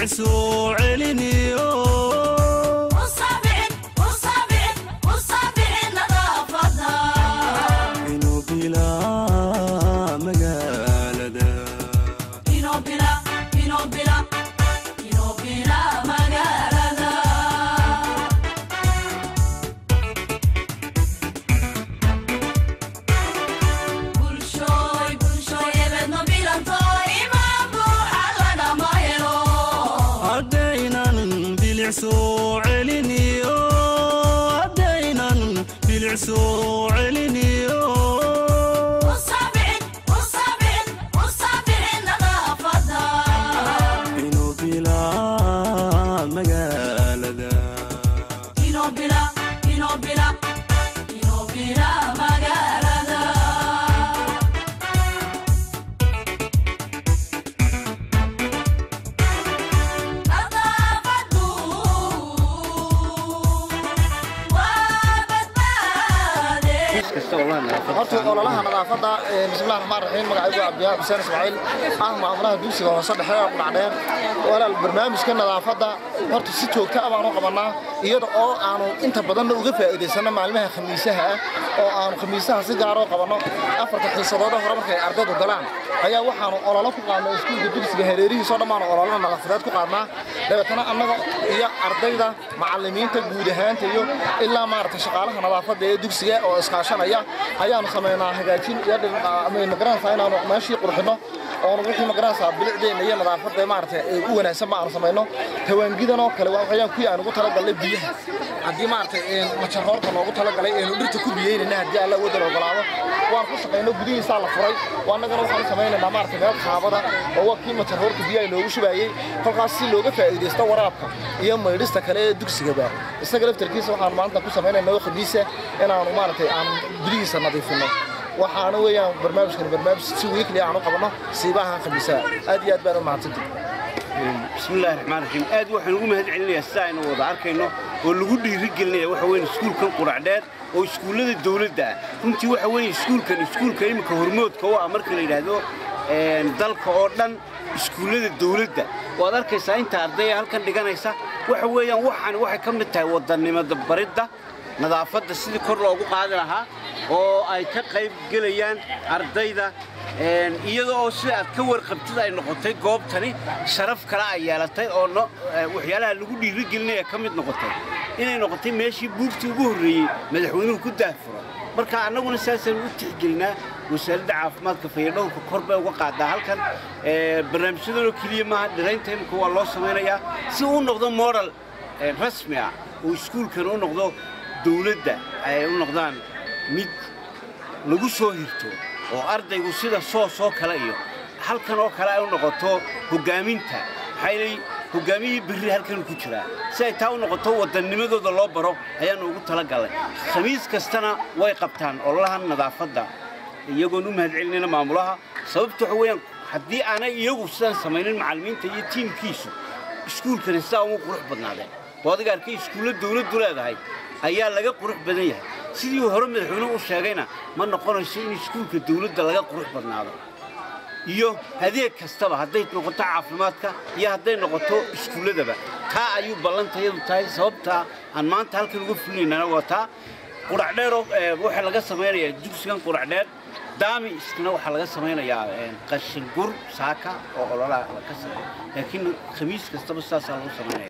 عسوع بالعسو علني وابدينا بالعسو horta ololaha nadaafadda bismillahi raxmaan raxiim magacaygu cabdiyaab xuseen ismaaciil ah maamulaha dugsiga hoose dhexe ee qudhacdheer walaal barnaamijka nadaafadda. Horta si joogta ah baanu qabannaa iyada oo aanu inta badanna uga faa'iidaysanno maalmaha khamiisaha ah oo aanu khamiisaha si gaaroo qabanno. Afarta xiisadooda hore markay ardaydu galaan ayaa waxaanu ololo ku qaadnaa iskuulka dugsiga hareerihiisoo dhammaanu ololo nadaafadeed ku qaadnaa. Dabeetana annaga iyo ardayda macallimiinta guud ahaanta iyo ilaa maaragtay shaqaalaha nadaafadda ee dugsiga oo iskaashanaya ayaanu samaynaa hagaajin iyo ma garanaysaa inaanu meeshii qurxinno oonu wixii ma garanaysaa bilicdeenna iyo nadaafadda maaragtay ee u wanaagsan ba aanu samayno. Tawaangidan oo kale waa waxayaan kuwii aan ugu talagalnay biyaha. Haddii maaragtay majaroorka loogu talagalay eenu dhirta ku biyeynayna haddii alla waddan ogolaado waan ku shaqayno gudihiisaa la furay. Annagana waxaanu samaynaynaa maaragtay meel qaabada oo waa kii majaroorka biyaha loogu shubaayey kolkaas si looga faa'iidaysto waraabka iyo maydhista kale ee dugsigaba isaga laftarkiisa waxaanu maanta ku samaynaynaa oo khamiisa inaanu maaragtay aanu gudihiisa nadiifinno waxaana weeyaan barnaamijkan barnaamij si wiikli aan u qabanno siibaha khamiisaha aad iyo aad baan u mahadsantay bismillahi raxmaan raxiim aad waxaan ugu mahad celinayaa sida aynu wada arkayno oo lagu dhiirigelinaya waxa weeye iskuulkan quracdheer oo iskuullada dawladda ah. Runtii waxa weeye iskuulkan iskuulka iminka hormoodka u ah marka la yidhaahdo dalka oo dhan iskuullada dawladda waad arkaysaa inta ardaya halkan dhiganaysa waxa weeyaan waxaan waxay ka mid tahay wadannimada baridda nadaafadda sidii kor loogu qaadi lahaa oo ay ka qayb gelayaan ardayda iyada oo sida aad ka warqabtid ay noqotay goobtani sharaf kale ay yeelatay oo waxyaalaha lagu dhiirigelinaya ka mid noqotay. Inay noqotay meeshii buugtii ugu horreeyey madaxweynuhu ku daahfuro. Marka annaguna saasaynu u tixgelinaa wasaaradda caafimaadka fayadhowrka kor bay uga qaadaa halkan barnaamijyadanoo keliya maaha dhiraynta imika waa loo samaynayaa si uu noqdo moral rasmi ah oo iskuulkan u noqdo dawladda ay u noqdaan mid lagu soo hirto oo ardaygu sida soos oo kale iyo halkan oo kale ay u noqoto hoggaaminta. Maxaa hoggaamiyihii berri halkan ku jiraa si ay taa u noqoto waddannimadooda loo baro ayaannu ugu talagallay khamiis kastana way qabtaan ololahan nadaafadda iyagoon u mahad celinayna maamulaha. Sababta waxa weeyaan haddii aanay iyagu sidaan samaynin macallimiinta iyo tiimkiisu iskuulkani sidaa ugu qurux badnaadeen. Oo adiga arkay iskuulla dawladdu leedahay ayaa laga qurux badan yahay sidii hore madaxweynuhu u sheegayna ma noqonayso in iskuulka dawladda laga qurux badnaado iyo adeeg kastaba hadday noqoto caafimaadka iyo hadday noqoto iskuulladaba taa ayuu ballantayadu tahay sababtaa aan maanta halkan uga fulinaynana waa taa quracdheero waxaa laga samaynayaa dugsigan quracdheer daami iskana waxaa laga samaynayaa qashin gur saaka oo ololaha ka sameeya laakiin khamiis kastaba sidaasaa lagu samaynaya